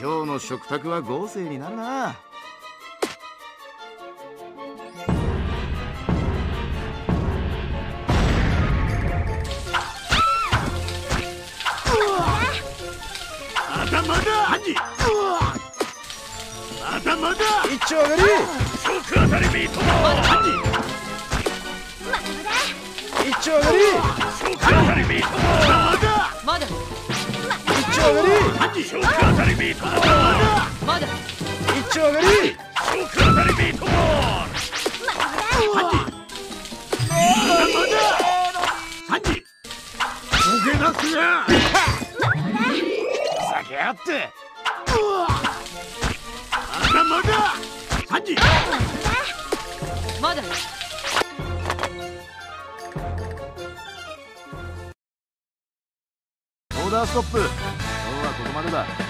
今日の食卓は豪勢になるな。まだ。まだハンジ。まだ。まだ一丁上がり。たりミートボ丁上がり食当たりミートボールまだ一丁上がり。食当たりミートボールハンジまだまだハンジ焦げなふざけやってまだまだハンジまだオーダーストップ。はここまでだ。